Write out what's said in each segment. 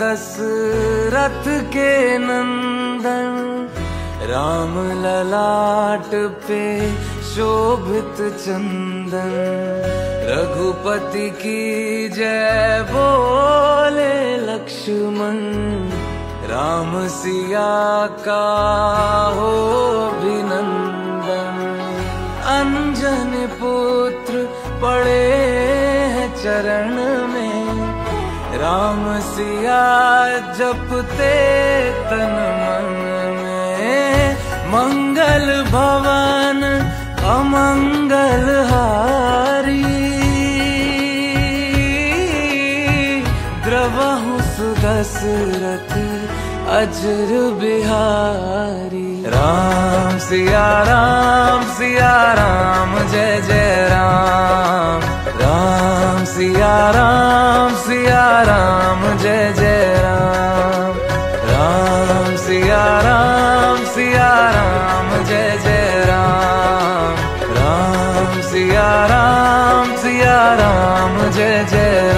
दशरथ के नंदन राम ललाट पे शोभित चंदन। रघुपति की जय बोले लक्ष्मण, राम सिया का हो अभिनंदन। अंजन पुत्र पड़े हैं चरण में राम सिया जपते तन मन में। मंगल भवन, अमंगल हारी। द्रवहु सुदशरथ, अजर बिहारी। राम सिया राम सिया, राम, जय जय राम। राम, जय जय राम। राम, सिया राम सिया राम, जय जय राम। राम, सिया राम सिया राम, जय जय राम।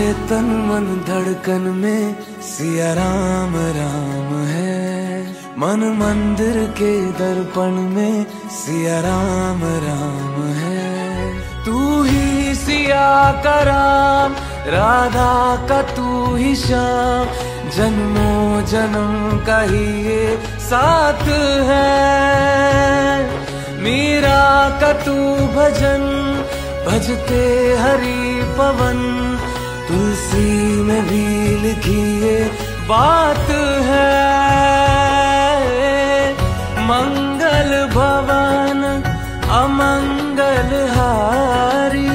मेरे तन मन धड़कन में सिया राम राम है। मन मंदिर के दर्पण में सिया राम राम है। तू ही सिया का राम, राधा का तू ही श्याम। जन्मों जन्म का ही ये साथ है। मीरा का तू भजन, भजते हरि पवन। तुलसी में भी लिखी ये बात है। मंगल भवन, अमंगल हारी।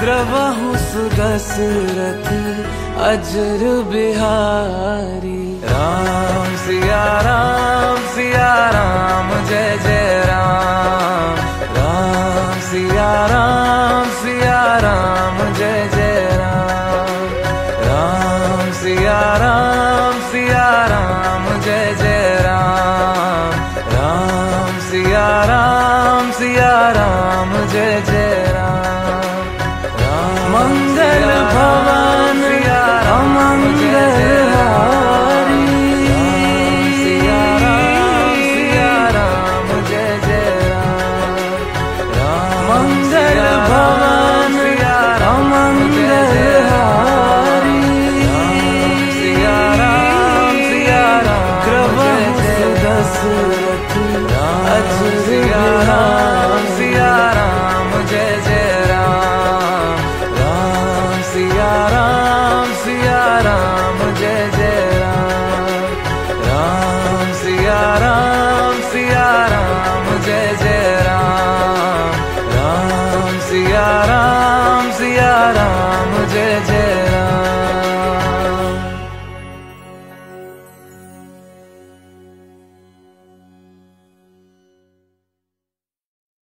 द्रवहु सुदशरथ अजर बिहारी। राम सिया राम सिया, राम, जय जय, राम। राम सिया, राम। जय जय